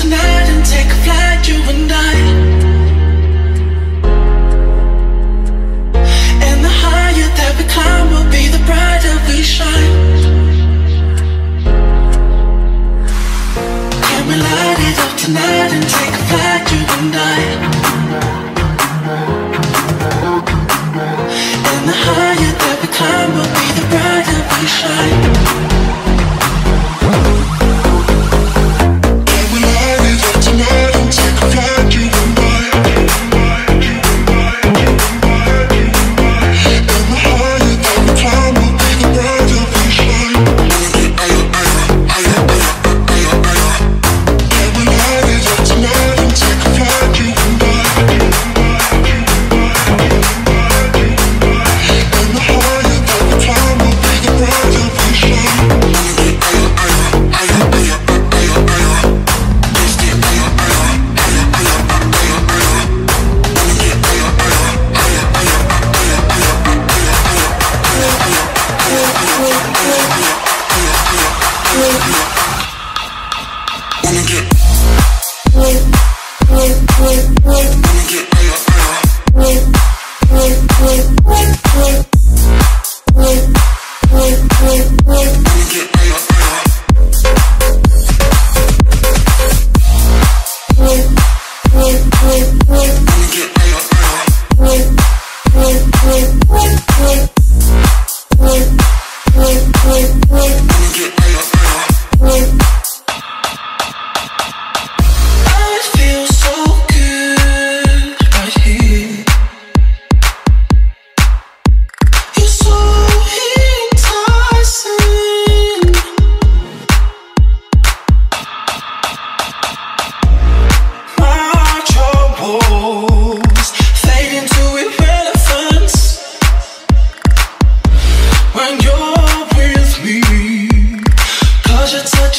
tonight and take a flight, you and I. And the higher that we climb will be the brighter we shine. Can we light it up tonight and take a flight, you and I? And the higher that we climb will be the brighter we shine.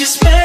you spend